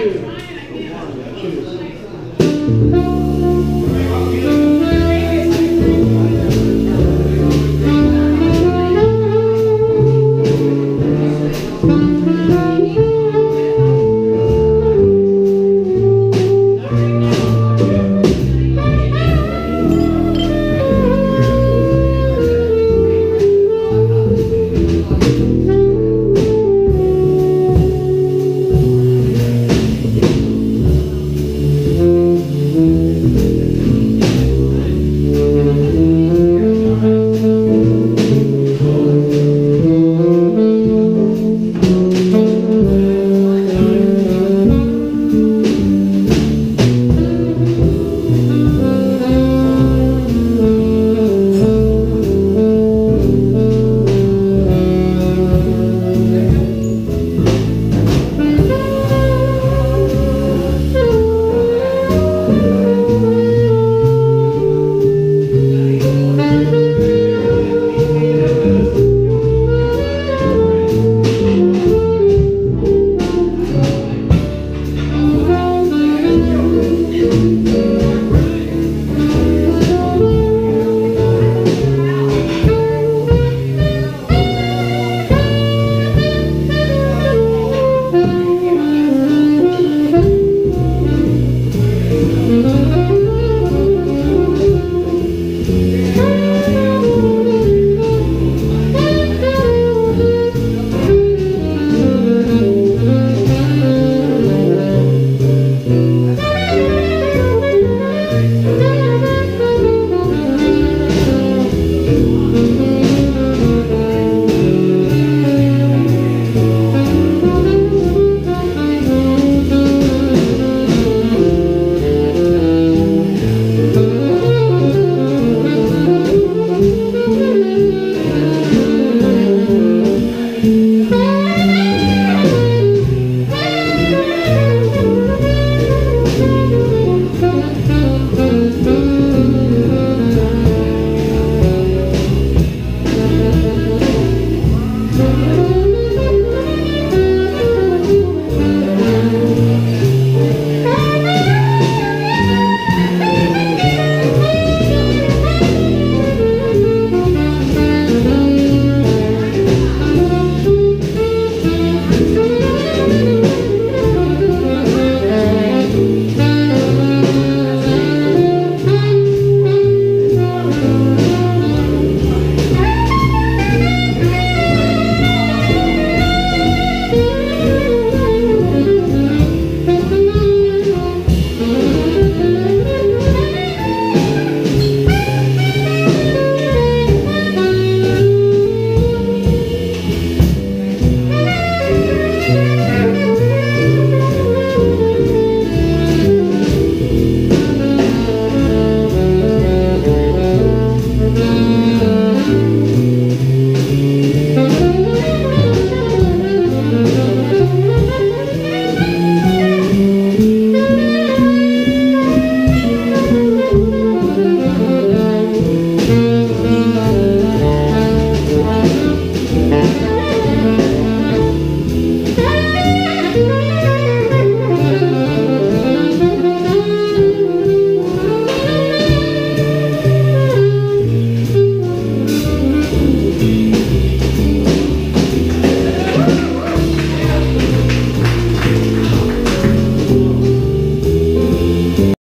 two, one, two.